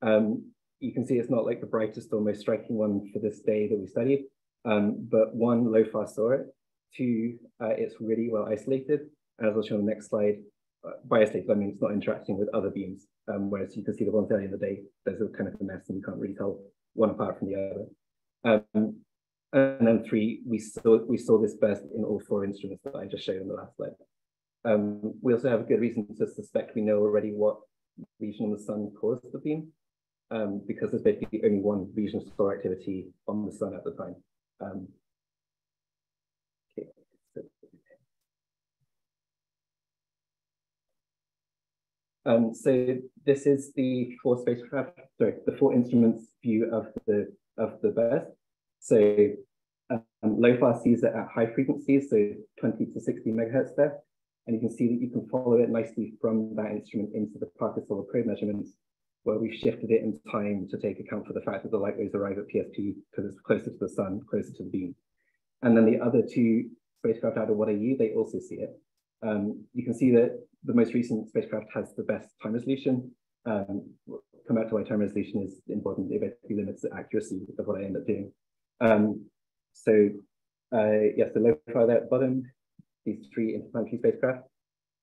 Um, you can see it's not like the brightest or most striking one for this day that we studied, um, but one, LOFAR saw it. Two, uh, it's really well isolated. As I'll show on the next slide, uh, by isolated, I mean it's not interacting with other beams, um, whereas you can see the ones earlier in the day, there's a kind of a mess and you can't really tell one apart from the other. Um, and then three, we saw we saw this burst in all four instruments that I just showed on the last slide. Um, we also have a good reason to suspect we know already what region on the sun caused the beam, um, because there's basically only one region of solar activity on the sun at the time. Um, okay. Um, so this is the four spacecraft, sorry, the four instruments view of the of the burst. So um, LOFAR sees it at high frequencies, so 20 to 60 megahertz there. And you can see that you can follow it nicely from that instrument into the Parker Solar Probe measurements, where we've shifted it in time to take account for the fact that the light waves arrive at PSP because it's closer to the sun, closer to the beam. And then the other two spacecraft out of what are you, they also see it. Um, you can see that the most recent spacecraft has the best time resolution. Um, come back to why time resolution is important. It basically limits the accuracy of what I end up doing. Um, so uh, yes, the LOFAR there at the bottom these three interplanetary spacecraft.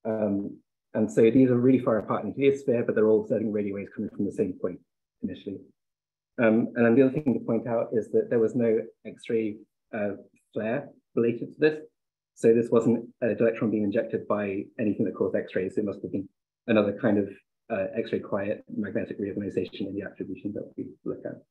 Um, and so these are really far apart in the heliosphere, but they're all sending radio waves coming from the same point initially. Um, and then the other thing to point out is that there was no X-ray uh, flare related to this. So this wasn't a electron being injected by anything that caused X-rays. It must have been another kind of uh, X-ray quiet magnetic reorganization in the attribution that we look at.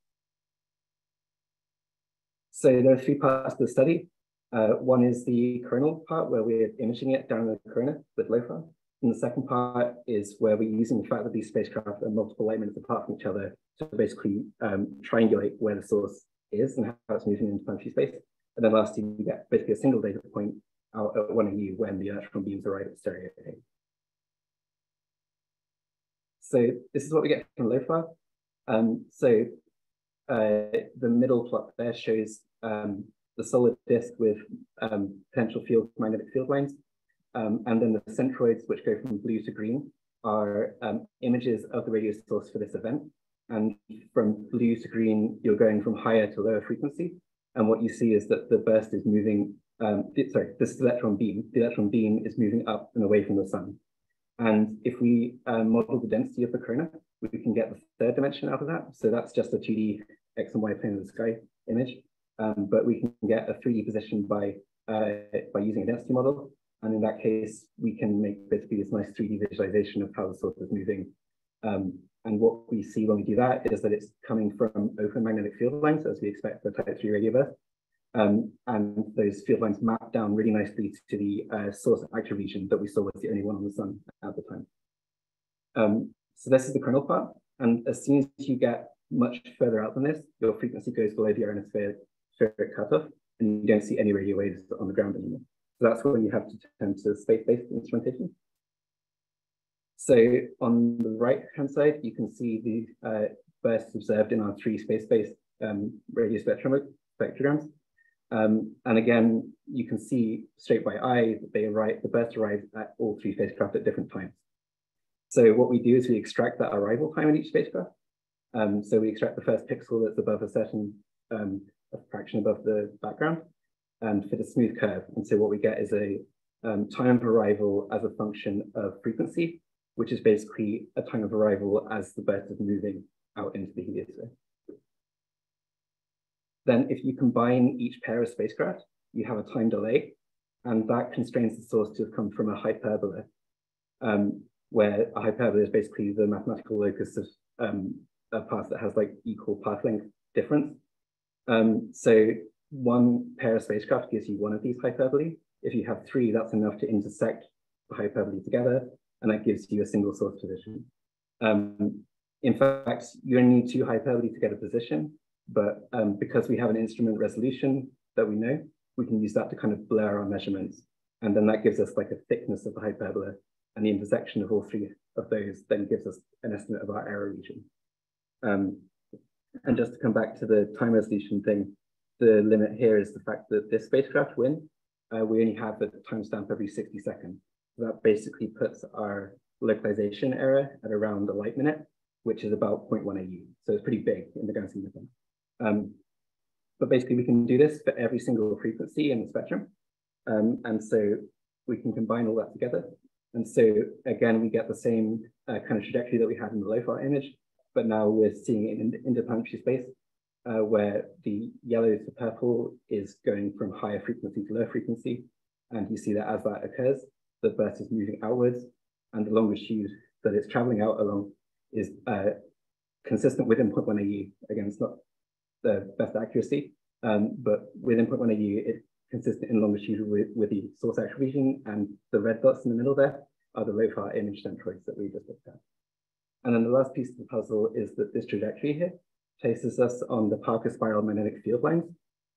So there are three parts to the study. Uh, one is the coronal part where we're imaging it down in the corona with LOFAR. And the second part is where we're using the fact that these spacecraft are multiple light minutes apart from each other to basically um, triangulate where the source is and how it's moving into planetary space. And then lastly, you get basically a single data point out at one AU when the electron beams arrive at stereo. So this is what we get from LOFAR. Um, so uh, the middle plot there shows um, the solid disk with um, potential field magnetic field lines. Um, and then the centroids, which go from blue to green, are um, images of the radio source for this event. And from blue to green, you're going from higher to lower frequency. And what you see is that the burst is moving, um, sorry, this electron beam, the electron beam is moving up and away from the sun. And if we um, model the density of the corona, we can get the third dimension out of that. So that's just a 2D X and Y plane of the sky image. Um, but we can get a 3D position by, uh, by using a density model. And in that case, we can make basically this nice 3D visualization of how the source is moving. Um, and what we see when we do that is that it's coming from open magnetic field lines, as we expect for type 3 radio. Um, and those field lines map down really nicely to the uh, source active region that we saw was the only one on the sun at the time. Um, so this is the coronal part. And as soon as you get much further out than this, your frequency goes below the ionospheric cutoff, and you don't see any radio waves on the ground anymore. So that's when you have to turn to space-based instrumentation. So on the right-hand side, you can see the uh, bursts observed in our three space-based um, radio spectrum spectrograms. Um, and again, you can see straight by eye that they arrive, the burst arrives at all three spacecraft at different times. So what we do is we extract that arrival time in each spacecraft. Um, so we extract the first pixel that's above a certain um, a fraction above the background and fit a smooth curve. And so what we get is a um, time of arrival as a function of frequency, which is basically a time of arrival as the burst is moving out into the heliosphere. Then if you combine each pair of spacecraft, you have a time delay, and that constrains the source to have come from a hyperbola, um, where a hyperbola is basically the mathematical locus of um, a path that has like equal path length difference. Um, so one pair of spacecraft gives you one of these hyperbolae. If you have three, that's enough to intersect the hyperbolae together, and that gives you a single source position. Um, in fact, you only need two hyperbolae to get a position, but um, because we have an instrument resolution that we know, we can use that to kind of blur our measurements. And then that gives us like a thickness of the hyperbola, and the intersection of all three of those then gives us an estimate of our error region. Um, and just to come back to the time resolution thing, the limit here is the fact that this spacecraft Wind, uh, we only have a timestamp every 60 seconds. So that basically puts our localization error at around a light minute, which is about 0.1 AU. So it's pretty big in the of things. Um, but basically we can do this for every single frequency in the spectrum. Um, and so we can combine all that together. And so again, we get the same uh, kind of trajectory that we had in the LOFAR image, but now we're seeing it in the interplanetary space uh, where the yellow to purple is going from higher frequency to lower frequency. And you see that as that occurs, the burst is moving outwards and the longitude that it's traveling out along is uh, consistent within 0.1 AU. Again, it's not the best accuracy, um, but within 0.1 AU, it's consistent in longitude with, with the source active region and the red dots in the middle there are the LOFAR image centroids that we just looked at. And then the last piece of the puzzle is that this trajectory here places us on the Parker spiral magnetic field lines,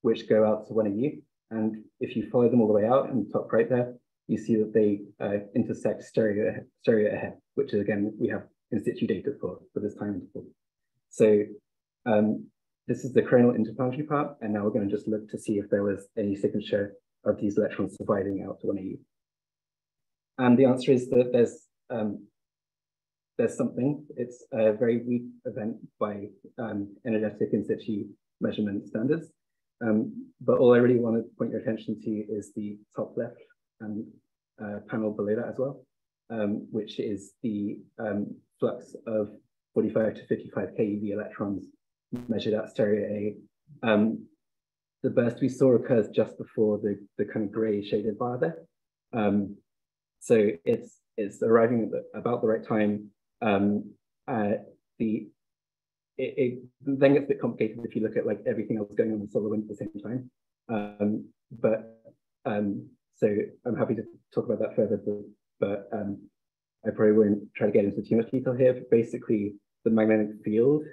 which go out to 1 AU. And if you follow them all the way out in the top right there, you see that they uh, intersect stereo, stereo ahead, which is again, we have in situ data for, for this time interval. So um, this is the coronal interplanetary part, and now we're going to just look to see if there was any signature of these electrons surviving out to 1 AU. And the answer is that there's um, there's something. It's a very weak event by um, energetic in situ measurement standards. Um, but all I really want to point your attention to is the top left and uh, panel below that as well, um, which is the um, flux of 45 to 55 keV electrons measured at stereo A. Um, the burst we saw occurs just before the, the kind of gray shaded bar there. Um, so it's it's arriving at the, about the right time um, uh, the it, it, then gets a bit complicated if you look at like everything else going on in solar wind at the same time. Um, but um, so I'm happy to talk about that further, but, but um, I probably won't try to get into too much detail here. But basically, the magnetic field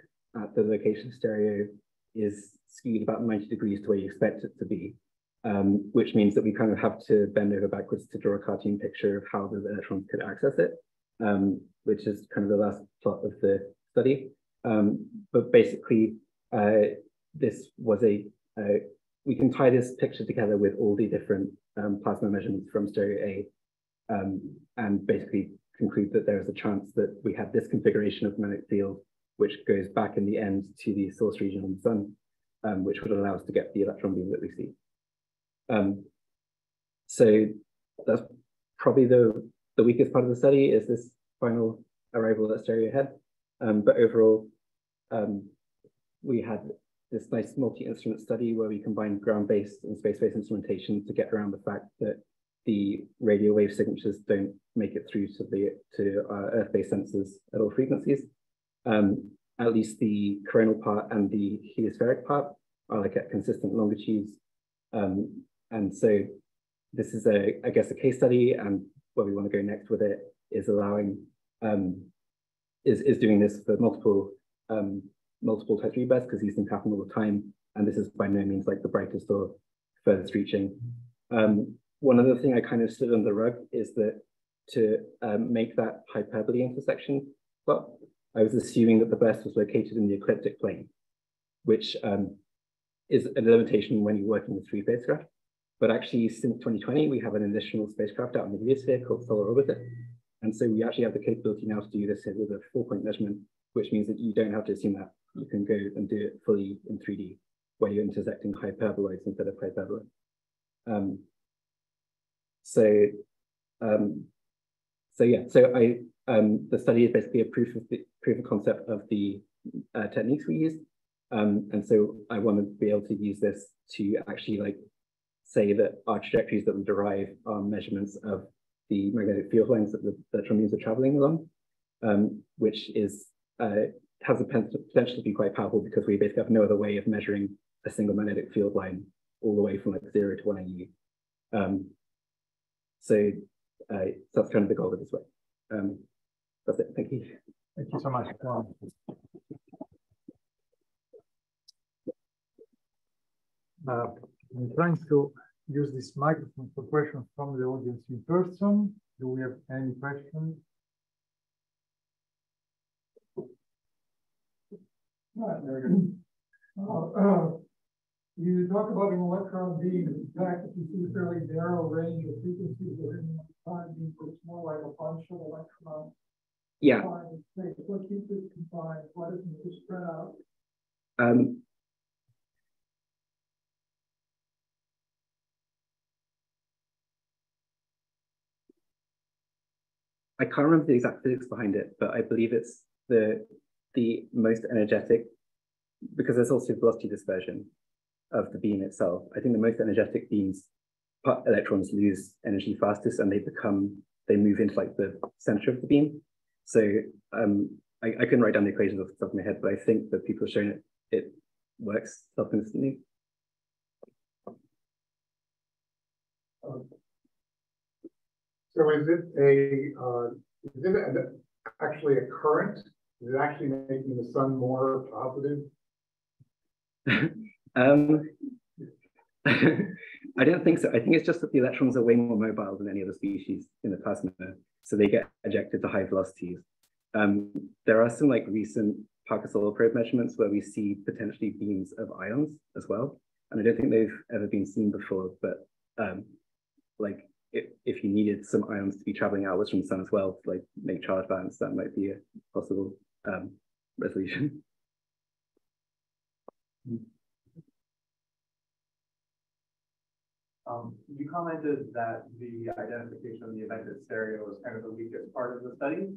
at the location of stereo is skewed about 90 degrees to where you expect it to be, um, which means that we kind of have to bend over backwards to draw a cartoon picture of how the electrons could access it um, which is kind of the last plot of the study. Um, but basically, uh, this was a, uh, we can tie this picture together with all the different um, plasma measurements from stereo A um, and basically conclude that there is a chance that we have this configuration of magnetic field, which goes back in the end to the source region on the sun, um, which would allow us to get the electron beam that we see. Um, so that's probably the, the weakest part of the study is this final arrival at stereo head. Um, but overall, um, we had this nice multi-instrument study where we combined ground-based and space-based instrumentation to get around the fact that the radio wave signatures don't make it through to the to uh, Earth-based sensors at all frequencies. Um, at least the coronal part and the heliospheric part are like at consistent longitudes. Um, and so this is a, I guess, a case study, and where we want to go next with it is allowing um, is is doing this for multiple um, multiple type 3 bursts because these things happen all the time, and this is by no means like the brightest or furthest reaching. Um, one other thing I kind of slid on the rug is that to um, make that hyperbolae intersection plot, I was assuming that the burst was located in the ecliptic plane, which um, is a limitation when you're working with three spacecraft. But actually, since 2020, we have an additional spacecraft out in the heliosphere called Solar Orbiter. And so we actually have the capability now to do this with a four-point measurement, which means that you don't have to assume that. You can go and do it fully in 3D, where you're intersecting hyperboloids instead of hyperbola. Um, so, um, so yeah, so I um, the study is basically a proof of the proof of concept of the uh, techniques we use. Um, and so I want to be able to use this to actually like say that our trajectories that we derive are measurements of the magnetic field lines that the, the are traveling along, um, which is uh, has the potential to be quite powerful because we basically have no other way of measuring a single magnetic field line all the way from like zero to one AU. Um, so uh, that's kind of the goal of this way. Um, that's it. Thank you. Thank you so much. Um, uh, I'm trying to use this microphone for questions from the audience in person. Do we have any questions? Right, very good. Uh, uh, you talk about an electron beam, in fact if you see a fairly narrow range of frequencies within time means it's more like a bunch of electrons. Yeah. What keeps it confined? Why doesn't it just spread out? Um, I can't remember the exact physics behind it, but I believe it's the the most energetic because there's also velocity dispersion of the beam itself. I think the most energetic beams electrons lose energy fastest and they become they move into like the center of the beam. So um, I, I couldn't write down the equations off the top of my head, but I think that people have shown it it works self-instantly. So is it a, uh, is it an, actually a current? Is it actually making the sun more positive? [laughs] um, [laughs] I don't think so. I think it's just that the electrons are way more mobile than any other species in the plasma, so they get ejected to high velocities. Um, there are some like recent Parker Solar Probe measurements where we see potentially beams of ions as well, and I don't think they've ever been seen before. But um, like if, you needed some ions to be traveling outwards from the sun as well, like make charge bands, that might be a possible um, resolution. [laughs] Um, you commented that the identification of the event at stereo was kind of the weakest part of the study.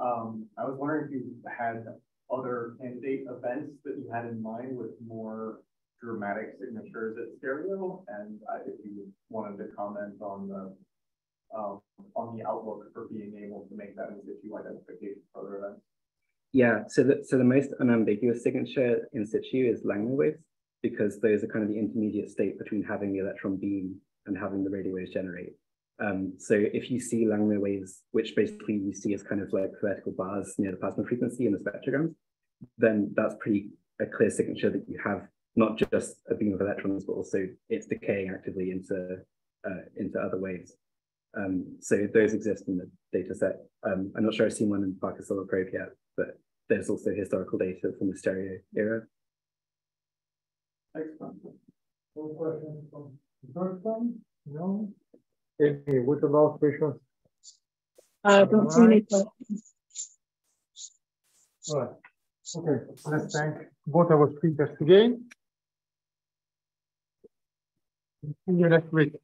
Um, I was wondering if you had other candidate events that you had in mind with more dramatic signatures at stereo, and if you wanted to comment on the um, on the outlook for being able to make that in situ identification for other events. Yeah, so the, so the most unambiguous signature in situ is Langmuir waves, because those are kind of the intermediate state between having the electron beam and having the radio waves generate. Um, so if you see Langmuir waves, which basically you see as kind of like vertical bars near the plasma frequency in the spectrograms, then that's pretty a clear signature that you have not just a beam of electrons, but also it's decaying actively into uh, into other waves. Um, so those exist in the data set. Um, I'm not sure I've seen one in Parker Solar Probe yet, but there's also historical data from the stereo era. No questions from the first one? No? Okay, what about questions? I don't see any questions. Right. Okay, let's thank both our speakers again. See you next week.